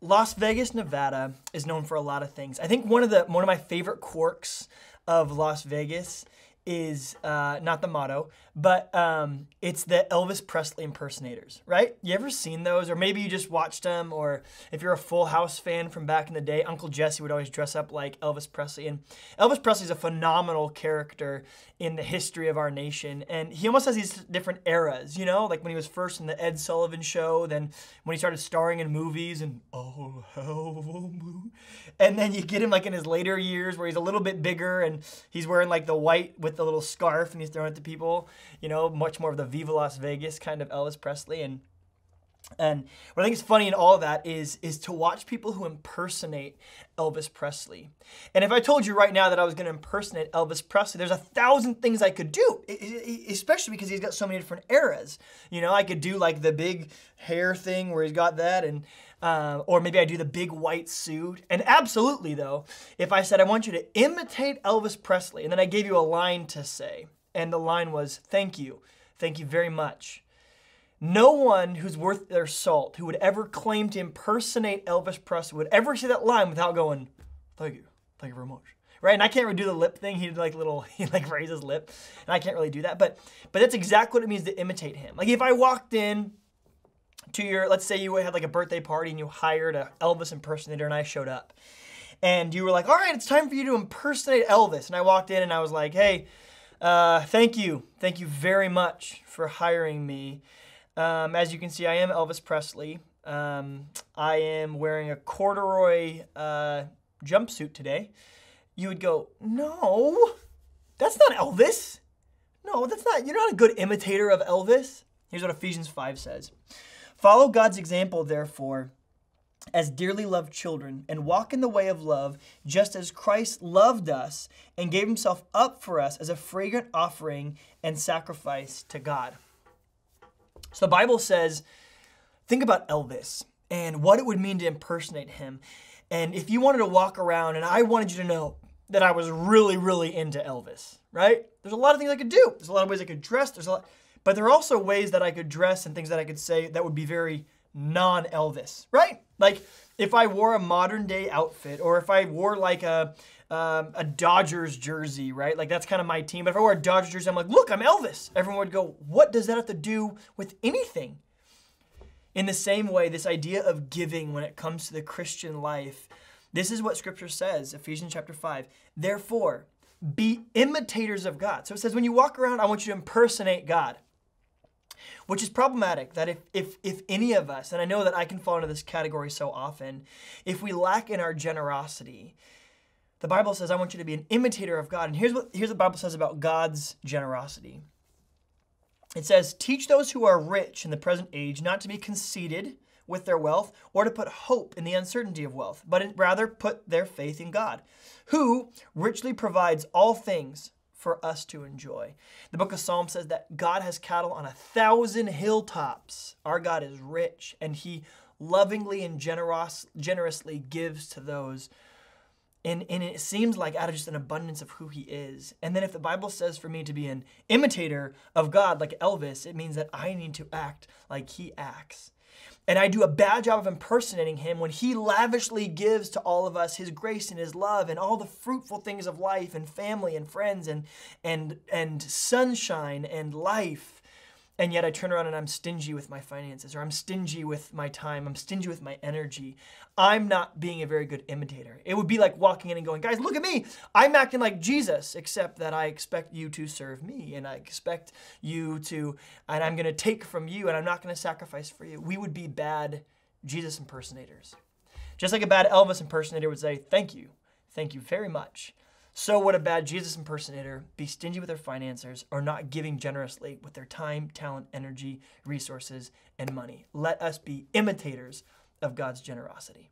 Las Vegas, Nevada is known for a lot of things. I think one of the one of my favorite quirks of Las Vegas is uh, not the motto, but um, it's the Elvis Presley impersonators, right? You ever seen those? Or maybe you just watched them, or if you're a Full House fan from back in the day, Uncle Jesse would always dress up like Elvis Presley. And Elvis Presley is a phenomenal character in the history of our nation. And he almost has these different eras, you know, like when he was first in the Ed Sullivan show, then when he started starring in movies and oh, and then you get him like in his later years where he's a little bit bigger and he's wearing like the white with the little scarf and he's throwing it to people you know, much more of the Viva Las Vegas kind of Elvis Presley. And and what I think is funny in all of that is is to watch people who impersonate Elvis Presley. And if I told you right now that I was going to impersonate Elvis Presley, there's a thousand things I could do, especially because he's got so many different eras. You know, I could do like the big hair thing where he's got that, and uh, or maybe I do the big white suit. And absolutely, though, if I said I want you to imitate Elvis Presley, and then I gave you a line to say, and the line was, Thank you. Thank you very much. No one who's worth their salt who would ever claim to impersonate Elvis Presley would ever say that line without going, Thank you. Thank you very much. Right? And I can't really do the lip thing. He did like little, he like raised his lip. And I can't really do that. But but that's exactly what it means to imitate him. Like if I walked in to your, let's say you had like a birthday party and you hired a Elvis impersonator and I showed up. And you were like, all right, it's time for you to impersonate Elvis. And I walked in and I was like, hey, uh, thank you. Thank you very much for hiring me. Um, as you can see, I am Elvis Presley. Um, I am wearing a corduroy uh, jumpsuit today. You would go, no, that's not Elvis. No, that's not, you're not a good imitator of Elvis. Here's what Ephesians 5 says Follow God's example, therefore as dearly loved children and walk in the way of love, just as Christ loved us and gave himself up for us as a fragrant offering and sacrifice to God. So the Bible says, think about Elvis and what it would mean to impersonate him. And if you wanted to walk around and I wanted you to know that I was really, really into Elvis, right? There's a lot of things I could do. There's a lot of ways I could dress. There's a lot, but there are also ways that I could dress and things that I could say that would be very non Elvis, right? Like if I wore a modern day outfit or if I wore like a, um, a Dodgers jersey, right? Like that's kind of my team. But if I wore a Dodgers jersey, I'm like, look, I'm Elvis. Everyone would go, what does that have to do with anything? In the same way, this idea of giving when it comes to the Christian life, this is what scripture says, Ephesians chapter 5. Therefore, be imitators of God. So it says, when you walk around, I want you to impersonate God which is problematic that if, if, if any of us, and I know that I can fall into this category so often, if we lack in our generosity, the Bible says, I want you to be an imitator of God. And here's what, here's what the Bible says about God's generosity. It says, Teach those who are rich in the present age not to be conceited with their wealth or to put hope in the uncertainty of wealth, but rather put their faith in God, who richly provides all things for us to enjoy. The book of Psalms says that God has cattle on a thousand hilltops. Our God is rich and he lovingly and generous, generously gives to those. And, and it seems like out of just an abundance of who he is. And then if the Bible says for me to be an imitator of God like Elvis, it means that I need to act like he acts. And I do a bad job of impersonating him when he lavishly gives to all of us his grace and his love and all the fruitful things of life and family and friends and and and sunshine and life and yet I turn around and I'm stingy with my finances, or I'm stingy with my time, I'm stingy with my energy. I'm not being a very good imitator. It would be like walking in and going, guys, look at me. I'm acting like Jesus, except that I expect you to serve me, and I expect you to, and I'm going to take from you, and I'm not going to sacrifice for you. We would be bad Jesus impersonators. Just like a bad Elvis impersonator would say, thank you, thank you very much. So would a bad Jesus impersonator be stingy with their finances or not giving generously with their time, talent, energy, resources, and money. Let us be imitators of God's generosity.